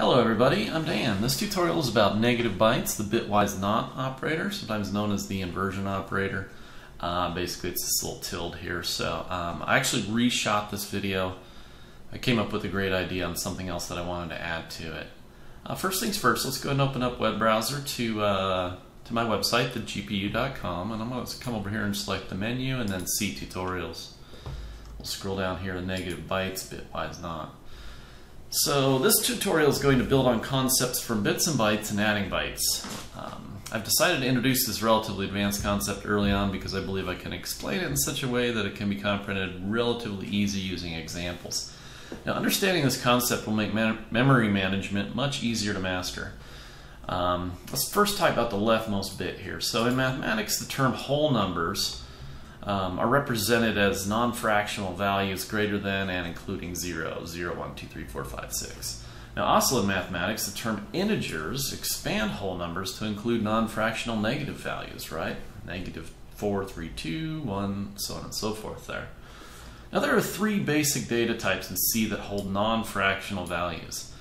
Hello everybody, I'm Dan. This tutorial is about negative bytes, the bitwise not operator, sometimes known as the inversion operator. Uh, basically it's this little tilde here. So um, I actually reshot this video. I came up with a great idea on something else that I wanted to add to it. Uh, first things first, let's go and open up web browser to, uh, to my website, thegpu.com, and I'm going to come over here and select the menu and then C tutorials. We'll scroll down here to negative bytes, bitwise not. So this tutorial is going to build on concepts from bits and bytes and adding bytes. Um, I've decided to introduce this relatively advanced concept early on because I believe I can explain it in such a way that it can be comprehended relatively easy using examples. Now understanding this concept will make memory management much easier to master. Um, let's first type out the leftmost bit here. So in mathematics the term whole numbers um, are represented as non-fractional values greater than and including 0, 0, 1, 2, 3, 4, 5, 6. Now also in mathematics, the term integers expand whole numbers to include non-fractional negative values, right? Negative 4, 3, 2, 1, so on and so forth there. Now there are three basic data types in C that hold non-fractional values.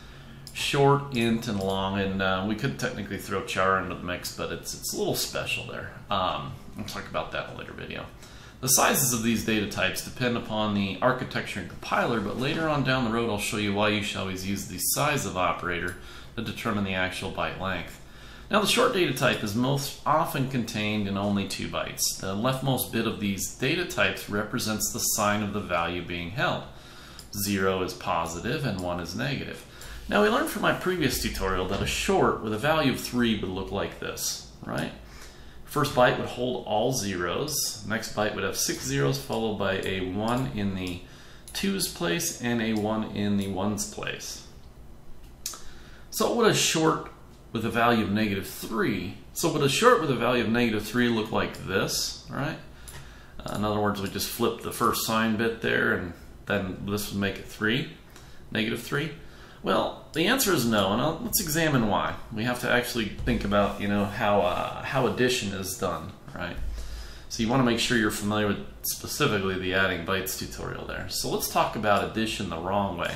Short, int, and long, and uh, we could technically throw char into the mix, but it's, it's a little special there. Um, I'll talk about that in a later video. The sizes of these data types depend upon the architecture and compiler, but later on down the road I'll show you why you should always use the size of operator to determine the actual byte length. Now the short data type is most often contained in only two bytes. The leftmost bit of these data types represents the sign of the value being held. Zero is positive and one is negative. Now we learned from my previous tutorial that a short with a value of three would look like this, right? First byte would hold all zeros. Next byte would have six zeros followed by a 1 in the 2's place and a 1 in the 1's place. So what a short with a value of negative 3, so would a short with a value of negative 3 look like this, right? Uh, in other words, we just flip the first sign bit there and then this would make it 3, negative 3. Well, the answer is no, and I'll, let's examine why. We have to actually think about, you know, how uh, how addition is done, right? So you want to make sure you're familiar with specifically the adding bytes tutorial there. So let's talk about addition the wrong way.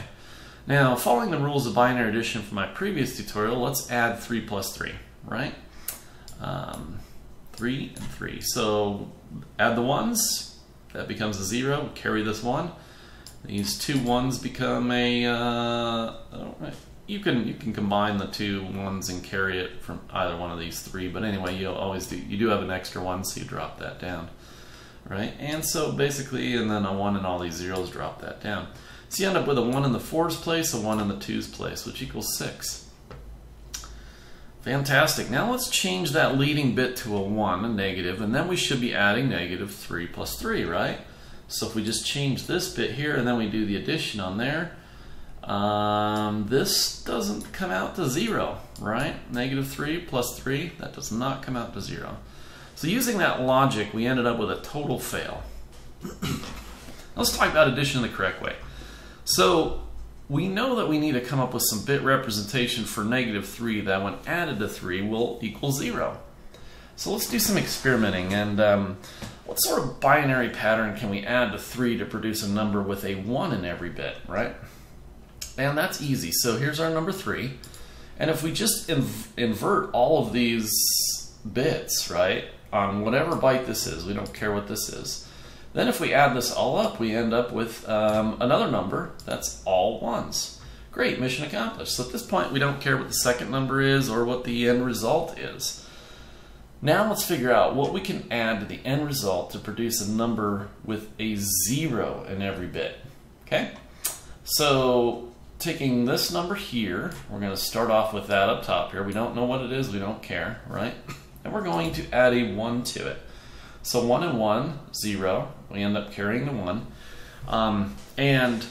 Now, following the rules of binary addition from my previous tutorial, let's add 3 plus 3, right? Um, 3 and 3. So add the ones, that becomes a 0, carry this 1. These two ones become a. Uh, you can you can combine the two ones and carry it from either one of these three. But anyway, you always do. You do have an extra one, so you drop that down, right? And so basically, and then a one and all these zeros drop that down. So you end up with a one in the fours place, a one in the twos place, which equals six. Fantastic. Now let's change that leading bit to a 1, a negative, and then we should be adding negative 3 plus 3, right? So if we just change this bit here and then we do the addition on there, um, this doesn't come out to zero, right? Negative 3 plus 3, that does not come out to zero. So using that logic, we ended up with a total fail. Let's talk about addition the correct way. So we know that we need to come up with some bit representation for negative 3 that when added to 3 will equal 0. So let's do some experimenting and um, what sort of binary pattern can we add to 3 to produce a number with a 1 in every bit, right? And that's easy. So here's our number 3. And if we just inv invert all of these bits, right, on whatever byte this is, we don't care what this is, then if we add this all up, we end up with um, another number that's all ones. Great, mission accomplished. So at this point, we don't care what the second number is or what the end result is. Now let's figure out what we can add to the end result to produce a number with a zero in every bit. Okay? So taking this number here, we're going to start off with that up top here. We don't know what it is, we don't care, right? And we're going to add a 1 to it. So 1 and one, zero. We end up carrying the 1. Um, and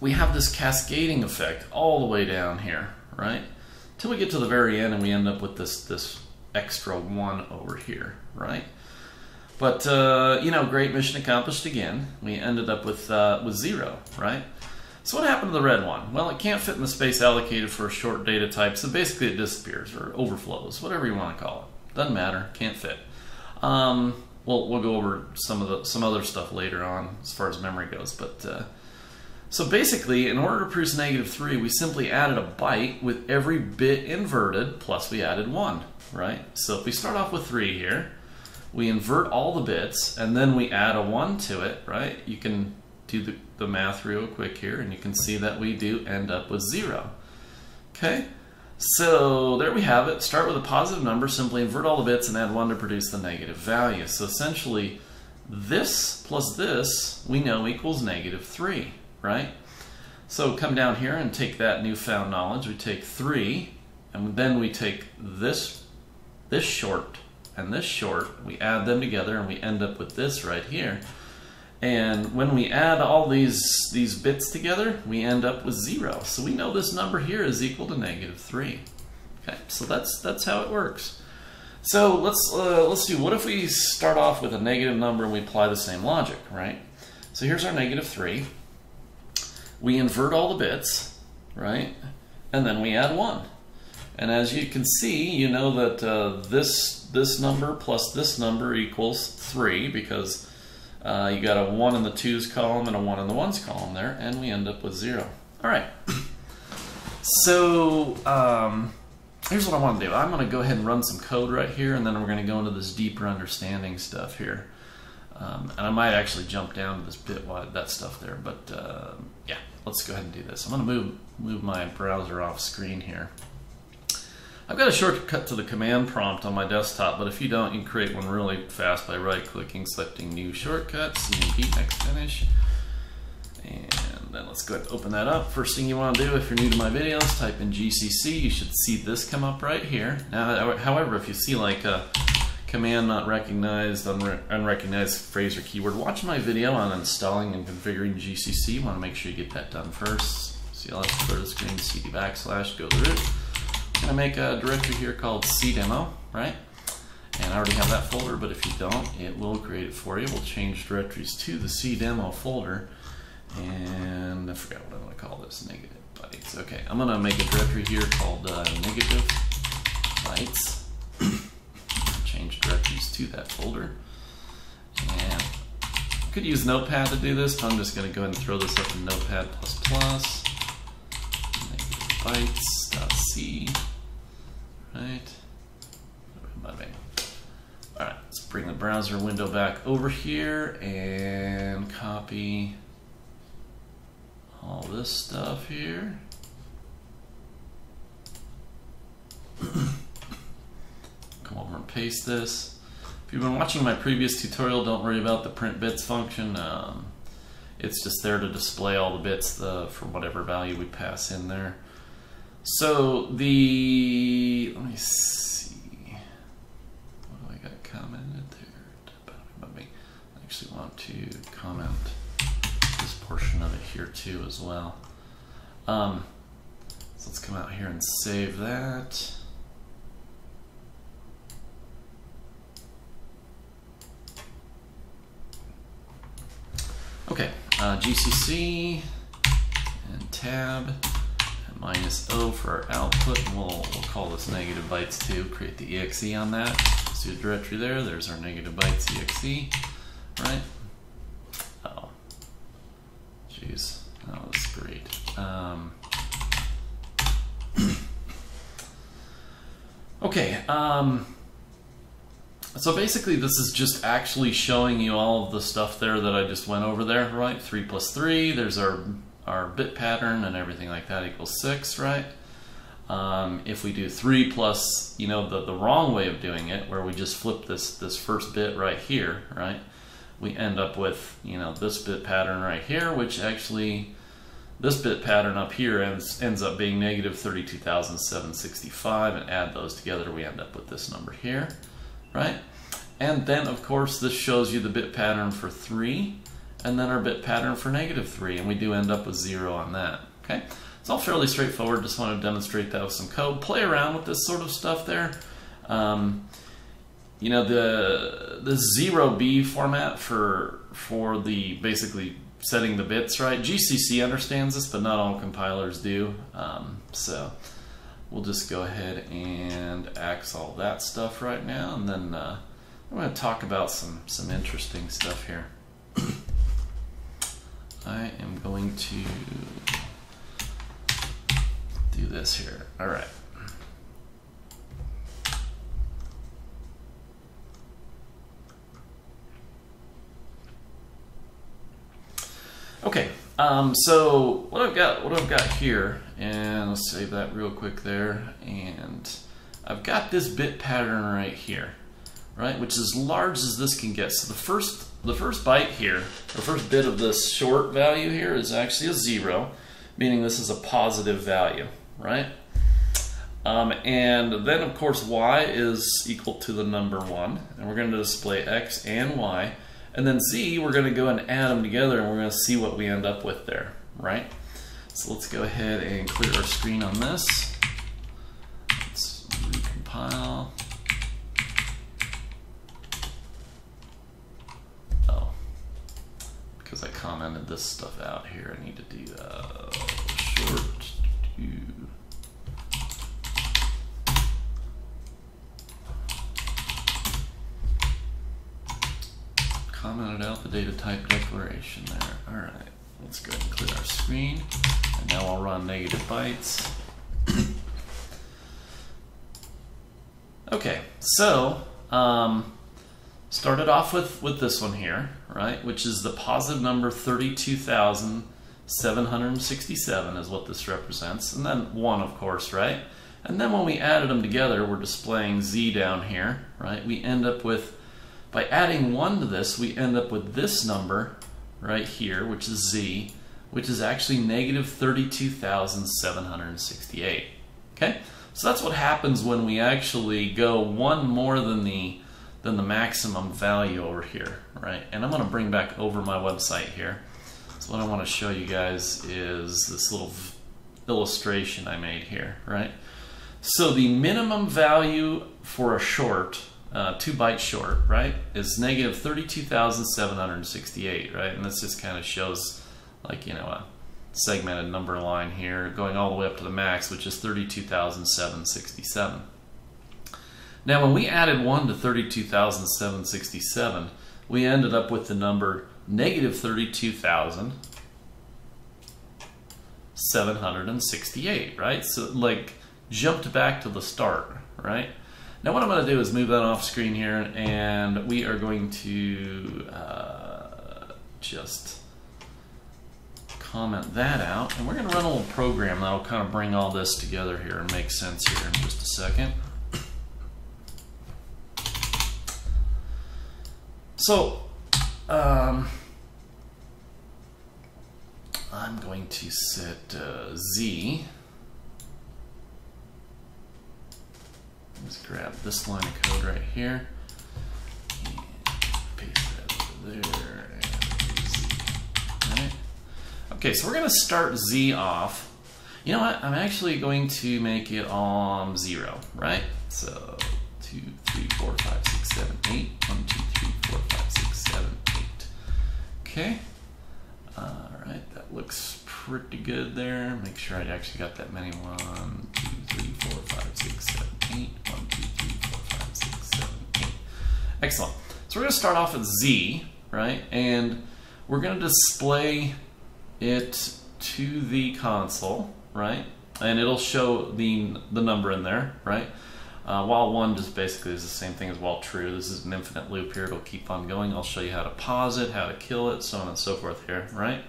we have this cascading effect all the way down here, right? Till we get to the very end and we end up with this, this extra one over here, right? But, uh, you know, great mission accomplished again. We ended up with, uh, with zero, right? So what happened to the red one? Well, it can't fit in the space allocated for a short data type, so basically it disappears or overflows, whatever you want to call it. Doesn't matter, can't fit. Um, we'll, we'll go over some of the some other stuff later on as far as memory goes, but uh, So basically, in order to produce negative 3, we simply added a byte with every bit inverted, plus we added 1, right? So if we start off with 3 here, we invert all the bits, and then we add a 1 to it, right? You can do the, the math real quick here, and you can see that we do end up with 0. Okay? So there we have it. Start with a positive number, simply invert all the bits and add 1 to produce the negative value. So essentially, this plus this, we know equals negative 3 right? So come down here and take that newfound knowledge. We take 3, and then we take this, this short and this short. We add them together, and we end up with this right here. And when we add all these, these bits together, we end up with 0. So we know this number here is equal to negative 3. Okay, so that's, that's how it works. So let's, uh, let's do, what if we start off with a negative number and we apply the same logic, right? So here's our negative 3 we invert all the bits, right? And then we add 1. And as you can see, you know that uh, this, this number plus this number equals 3 because uh, you got a 1 in the 2's column and a 1 in the 1's column there, and we end up with 0. All right. So um, here's what I want to do. I'm going to go ahead and run some code right here, and then we're going to go into this deeper understanding stuff here. Um, and I might actually jump down to this bitwise, that stuff there, but uh, yeah, let's go ahead and do this. I'm going to move, move my browser off screen here. I've got a shortcut to the command prompt on my desktop, but if you don't, you can create one really fast by right-clicking, selecting New Shortcut, CMD, Next Finish. And then let's go ahead and open that up. First thing you want to do if you're new to my videos, type in GCC. You should see this come up right here. Now, however, if you see like a command not recognized, unre unrecognized phrase or keyword. Watch my video on installing and configuring GCC. You want to make sure you get that done first. CLS to the screen, cd backslash, go to root. To make a directory here called cdemo, right? And I already have that folder, but if you don't, it will create it for you. We'll change directories to the cdemo folder. And I forgot what I'm to call this, negative bytes. Okay, I'm going to make a directory here called uh, negative bytes change directories to that folder. And I could use Notepad to do this, but I'm just going to go ahead and throw this up in Notepad++. Bytes.c. Right. Alright, let's bring the browser window back over here and copy all this stuff here. come over and paste this. If you've been watching my previous tutorial, don't worry about the print bits function. Um, it's just there to display all the bits for whatever value we pass in there. So the, let me see, what do I got commented there? I actually want to comment this portion of it here too as well. Um, so let's come out here and save that. Okay, uh, GCC and tab minus O for our output. And we'll, we'll call this negative bytes too. Create the exe on that. See the directory there. There's our negative bytes exe, right? Oh, jeez, that was great. Um, okay. Um, so basically this is just actually showing you all of the stuff there that I just went over there, right? 3 plus 3, there's our, our bit pattern and everything like that equals 6, right? Um, if we do 3 plus, you know, the, the wrong way of doing it, where we just flip this, this first bit right here, right? We end up with, you know, this bit pattern right here, which actually, this bit pattern up here ends, ends up being negative 32,765, and add those together, we end up with this number here right? And then, of course, this shows you the bit pattern for 3, and then our bit pattern for negative 3, and we do end up with 0 on that, okay? It's all fairly straightforward, just want to demonstrate that with some code. Play around with this sort of stuff there. Um, you know, the the 0B format for, for the basically setting the bits right. GCC understands this, but not all compilers do. Um, so we'll just go ahead and axe all that stuff right now and then uh, I'm going to talk about some some interesting stuff here I am going to do this here. All right. Okay, um, so what I've got, what I've got here, and let's save that real quick there, and I've got this bit pattern right here, right, which is as large as this can get. So the first, the first byte here, the first bit of this short value here is actually a zero, meaning this is a positive value, right? Um, and then of course y is equal to the number one, and we're going to display x and y. And then z, we're going to go and add them together and we're going to see what we end up with there, right? So let's go ahead and clear our screen on this. Let's recompile. Because I commented this stuff out here, I need to do uh, short to commented out the data type declaration there. All right, let's go ahead and clear our screen. And now I'll run negative bytes. okay, so um, started off with, with this one here, right, which is the positive number 32,767 is what this represents. And then 1, of course, right? And then when we added them together, we're displaying z down here, right? We end up with by adding 1 to this, we end up with this number right here, which is z, which is actually negative 32,768. Okay? So that's what happens when we actually go one more than the than the maximum value over here, right? And I'm going to bring back over my website here. So what I want to show you guys is this little illustration I made here, right? So the minimum value for a short uh, two byte short, right, is negative 32,768, right? And this just kind of shows like, you know, a segmented number line here going all the way up to the max, which is 32,767. Now, when we added 1 to 32,767, we ended up with the number negative 32,768, right? So, like, jumped back to the start, right? Now what I'm going to do is move that off screen here and we are going to uh, just comment that out and we're going to run a little program that'll kind of bring all this together here and make sense here in just a second. So um, I'm going to set uh, Z Let's grab this line of code right here. Paste that there. Okay, so we're going to start Z off. You know what? I'm actually going to make it on zero, right? So two, three, four, five, six, seven, eight. One, two, three, four, five, six, seven, eight. Okay. All right, that looks pretty good there. Make sure I actually got that many. One, two, three, four, five, six, seven, eight. One, two, three, four, five, six, seven, eight. Excellent. So we're going to start off with Z, right? And we're going to display it to the console, right? And it'll show the, the number in there, right? Uh, while one just basically is the same thing as while true. This is an infinite loop here. It'll keep on going. I'll show you how to pause it, how to kill it, so on and so forth here, right?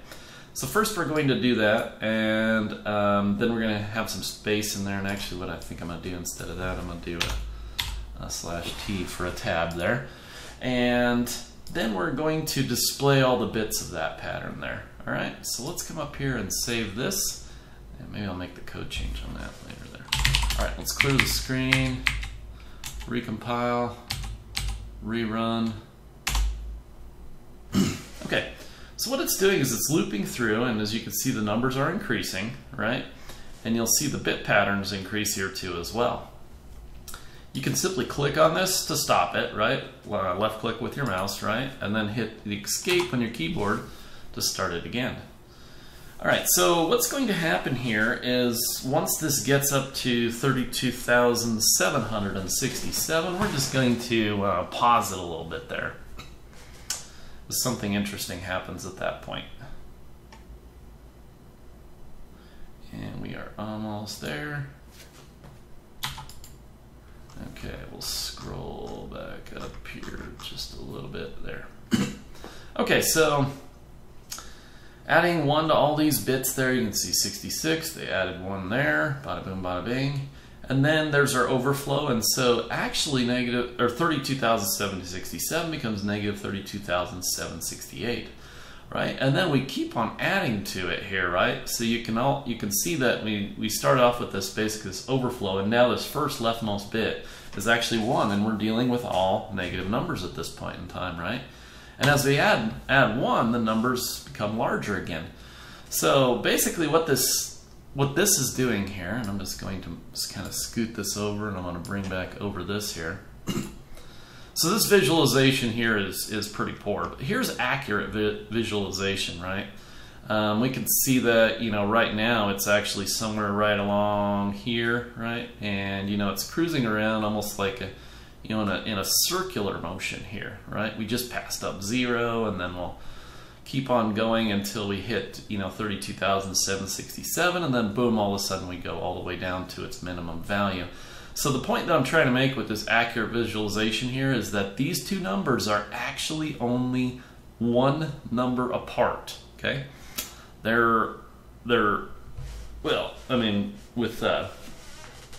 So first we're going to do that, and um, then we're going to have some space in there. And actually what I think I'm going to do instead of that, I'm going to do a, a slash T for a tab there. And then we're going to display all the bits of that pattern there. All right, so let's come up here and save this. And maybe I'll make the code change on that later. All right, let's clear the screen, recompile, rerun. okay, so what it's doing is it's looping through, and as you can see, the numbers are increasing, right? And you'll see the bit patterns increase here too as well. You can simply click on this to stop it, right? Uh, left click with your mouse, right? And then hit the escape on your keyboard to start it again. All right, so what's going to happen here is once this gets up to 32,767, we're just going to uh, pause it a little bit there. Something interesting happens at that point. And we are almost there. Okay, we'll scroll back up here just a little bit there. okay, so adding one to all these bits there, you can see 66, they added one there, bada boom, bada bing. And then there's our overflow, and so actually negative, or 32,767 becomes negative 32,768 right? And then we keep on adding to it here, right? So you can all you can see that we we start off with this basic this overflow, and now this first leftmost bit is actually one, and we're dealing with all negative numbers at this point in time, right? And as we add add one, the numbers become larger again. So basically, what this what this is doing here, and I'm just going to just kind of scoot this over, and I'm going to bring back over this here. So this visualization here is, is pretty poor, but here's accurate vi visualization, right? Um, we can see that, you know, right now it's actually somewhere right along here, right? And, you know, it's cruising around almost like a, you know, in a, in a circular motion here, right? We just passed up zero and then we'll keep on going until we hit, you know, 32,767 and then boom, all of a sudden we go all the way down to its minimum value. So the point that I'm trying to make with this accurate visualization here is that these two numbers are actually only one number apart, okay? They're, they're well, I mean, with uh,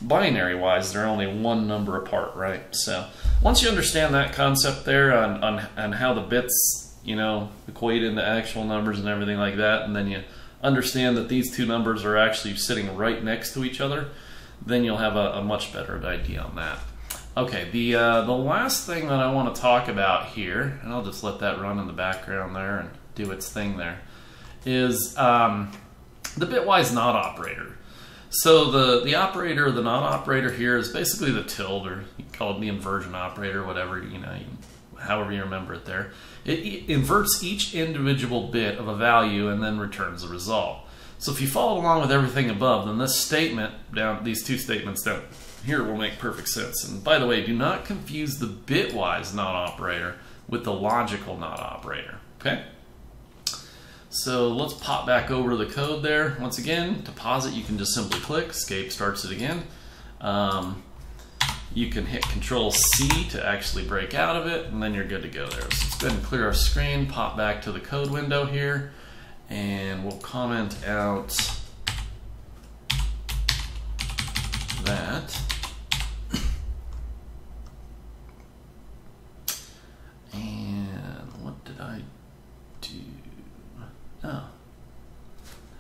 binary wise, they're only one number apart, right? So once you understand that concept there on, on, on how the bits, you know, equate into actual numbers and everything like that, and then you understand that these two numbers are actually sitting right next to each other, then you'll have a, a much better idea on that. Okay, the, uh, the last thing that I want to talk about here, and I'll just let that run in the background there and do its thing there, is um, the bitwise not operator. So the, the operator, the not operator here is basically the tilde, or you call it the inversion operator, whatever, you know, you, however you remember it there. It, it inverts each individual bit of a value and then returns the result. So if you follow along with everything above, then this statement down, these two statements down here will make perfect sense. And by the way, do not confuse the bitwise not operator with the logical not operator, okay? So let's pop back over the code there. Once again, to pause it, you can just simply click, escape starts it again. Um, you can hit Control C to actually break out of it, and then you're good to go there. So let's go ahead and clear our screen, pop back to the code window here and we'll comment out that and what did I do oh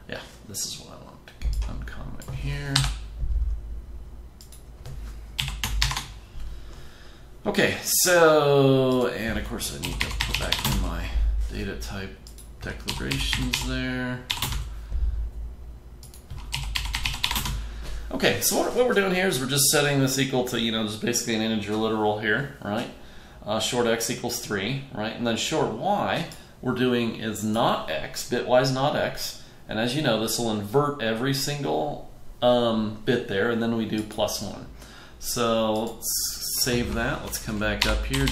yeah this is what I want to uncomment here okay so and of course I need to put back in my data type declarations there. Okay, so what, what, we're doing here is we're just setting this equal to, you know, just basically an integer literal here, right? Uh, short x equals 3, right? And then short y, we're doing is not x, bitwise not x. And as you know, this will invert every single um, bit there, and then we do plus 1. So let's save that. Let's come back up here.